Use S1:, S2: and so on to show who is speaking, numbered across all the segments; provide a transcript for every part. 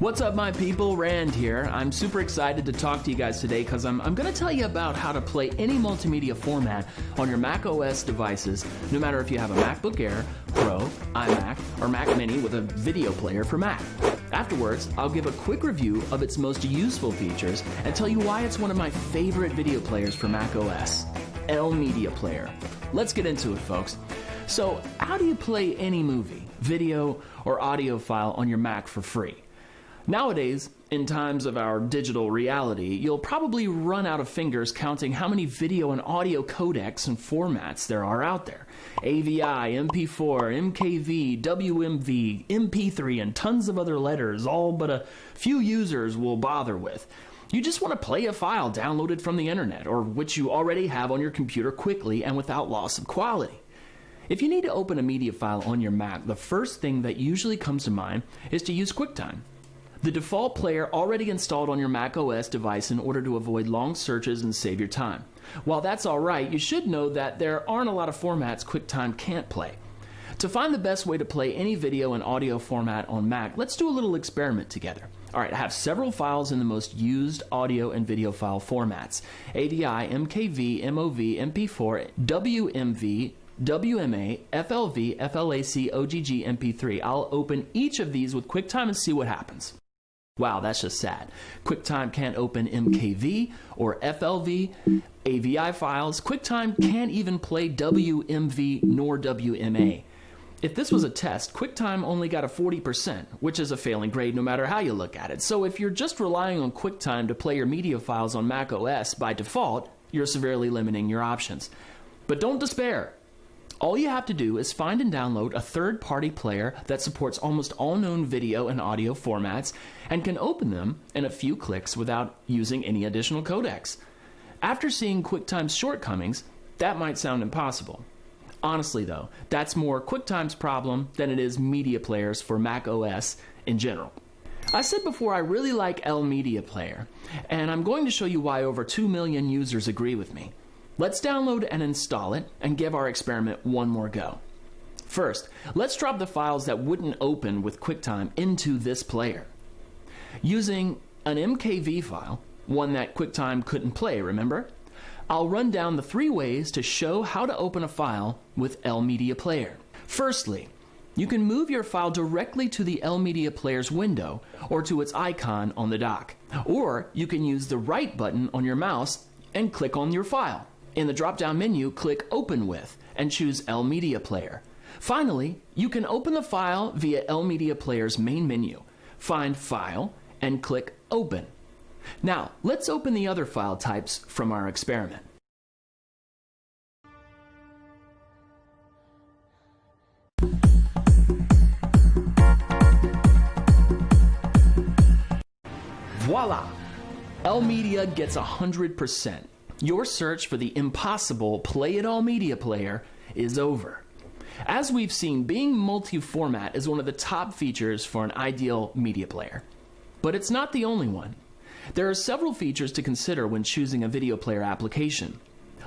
S1: What's up, my people? Rand here. I'm super excited to talk to you guys today because I'm, I'm going to tell you about how to play any multimedia format on your Mac OS devices, no matter if you have a MacBook Air, Pro, iMac, or Mac Mini with a video player for Mac. Afterwards, I'll give a quick review of its most useful features and tell you why it's one of my favorite video players for Mac OS, Elmedia Player. Let's get into it, folks. So, how do you play any movie, video, or audio file on your Mac for free? Nowadays, in times of our digital reality, you'll probably run out of fingers counting how many video and audio codecs and formats there are out there. AVI, MP4, MKV, WMV, MP3, and tons of other letters, all but a few users will bother with. You just want to play a file downloaded from the internet or which you already have on your computer quickly and without loss of quality. If you need to open a media file on your Mac, the first thing that usually comes to mind is to use QuickTime. The default player already installed on your Mac OS device in order to avoid long searches and save your time. While that's alright, you should know that there aren't a lot of formats QuickTime can't play. To find the best way to play any video and audio format on Mac, let's do a little experiment together. Alright, I have several files in the most used audio and video file formats AVI, MKV, MOV, MP4, WMV, WMA, FLV, FLAC, OGG, MP3. I'll open each of these with QuickTime and see what happens. Wow, that's just sad. QuickTime can't open MKV or FLV, AVI files. QuickTime can't even play WMV nor WMA. If this was a test, QuickTime only got a 40%, which is a failing grade no matter how you look at it. So if you're just relying on QuickTime to play your media files on Mac OS by default, you're severely limiting your options. But don't despair. All you have to do is find and download a third party player that supports almost all known video and audio formats and can open them in a few clicks without using any additional codecs. After seeing QuickTime's shortcomings, that might sound impossible. Honestly, though, that's more QuickTime's problem than it is media players for Mac OS in general. I said before I really like Elmedia Player, and I'm going to show you why over 2 million users agree with me. Let's download and install it and give our experiment one more go. First, let's drop the files that wouldn't open with QuickTime into this player. Using an MKV file, one that QuickTime couldn't play, remember? I'll run down the three ways to show how to open a file with Elmedia Player. Firstly, you can move your file directly to the Elmedia Player's window or to its icon on the dock. Or you can use the right button on your mouse and click on your file. In the drop down menu, click Open With and choose Elmedia Player. Finally, you can open the file via Elmedia Player's main menu. Find File and click Open. Now, let's open the other file types from our experiment. Voila! Elmedia gets 100%. Your search for the impossible Play It All Media Player is over. As we've seen, being multi format is one of the top features for an ideal media player. But it's not the only one. There are several features to consider when choosing a video player application.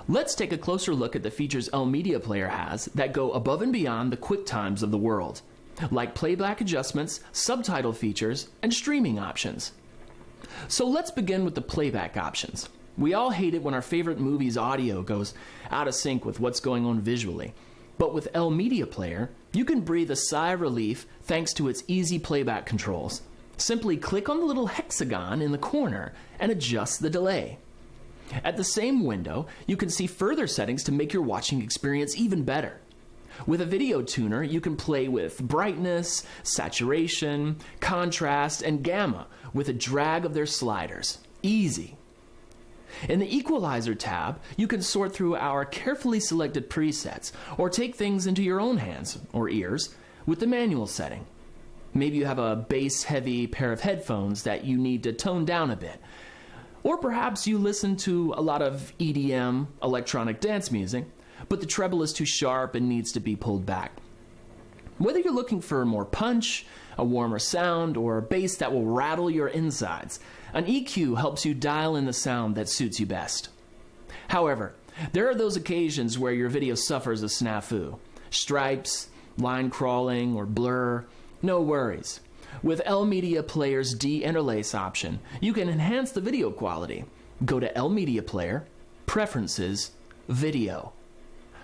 S1: Let's take a closer look at the features Elmedia Player has that go above and beyond the QuickTimes of the world, like playback adjustments, subtitle features, and streaming options. So let's begin with the playback options. We all hate it when our favorite movie's audio goes out of sync with what's going on visually. But with Elmedia Player, you can breathe a sigh of relief thanks to its easy playback controls. Simply click on the little hexagon in the corner and adjust the delay. At the same window, you can see further settings to make your watching experience even better. With a video tuner, you can play with brightness, saturation, contrast, and gamma with a drag of their sliders. Easy. In the Equalizer tab, you can sort through our carefully selected presets or take things into your own hands or ears with the manual setting. Maybe you have a bass heavy pair of headphones that you need to tone down a bit. Or perhaps you listen to a lot of EDM, electronic dance music, but the treble is too sharp and needs to be pulled back. Whether you're looking for more punch, a warmer sound, or a bass that will rattle your insides, an EQ helps you dial in the sound that suits you best. However, there are those occasions where your video suffers a snafu. Stripes, line crawling, or blur. No worries. With Elmedia Player's de-interlace option, you can enhance the video quality. Go to Elmedia Player, Preferences, Video.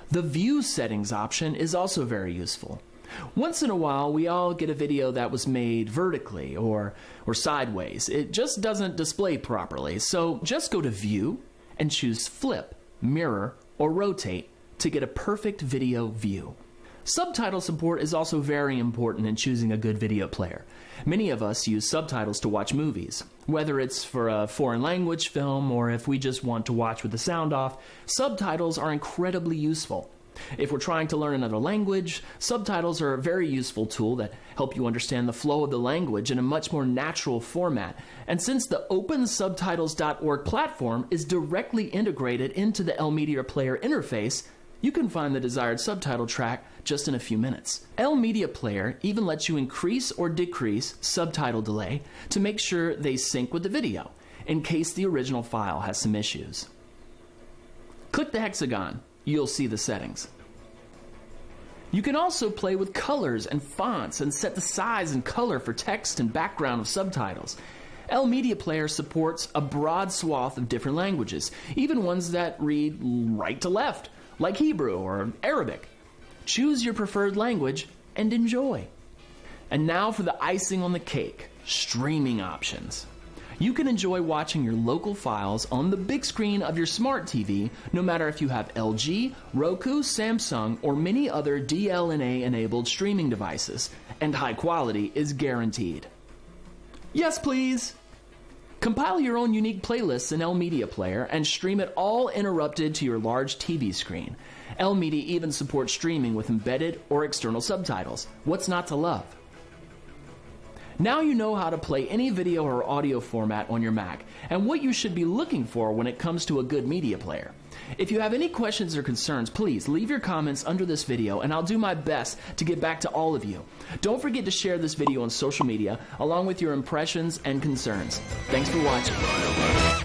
S1: The View Settings option is also very useful. Once in a while, we all get a video that was made vertically or, or sideways. It just doesn't display properly, so just go to View and choose Flip, Mirror, or Rotate to get a perfect video view. Subtitle support is also very important in choosing a good video player. Many of us use subtitles to watch movies. Whether it's for a foreign language film or if we just want to watch with the sound off, subtitles are incredibly useful. If we're trying to learn another language, subtitles are a very useful tool that help you understand the flow of the language in a much more natural format. And since the OpenSubtitles.org platform is directly integrated into the Elmedia Player interface, you can find the desired subtitle track just in a few minutes. Elmedia Player even lets you increase or decrease subtitle delay to make sure they sync with the video in case the original file has some issues. Click the hexagon you'll see the settings. You can also play with colors and fonts and set the size and color for text and background of subtitles. Elmedia Player supports a broad swath of different languages, even ones that read right to left, like Hebrew or Arabic. Choose your preferred language and enjoy. And now for the icing on the cake streaming options you can enjoy watching your local files on the big screen of your smart TV, no matter if you have LG, Roku, Samsung, or many other DLNA enabled streaming devices, and high quality is guaranteed. Yes, please! Compile your own unique playlists in Elmedia Player and stream it all interrupted to your large TV screen. Elmedia even supports streaming with embedded or external subtitles. What's not to love? Now you know how to play any video or audio format on your Mac and what you should be looking for when it comes to a good media player. If you have any questions or concerns, please leave your comments under this video and I'll do my best to get back to all of you. Don't forget to share this video on social media along with your impressions and concerns. Thanks for watching.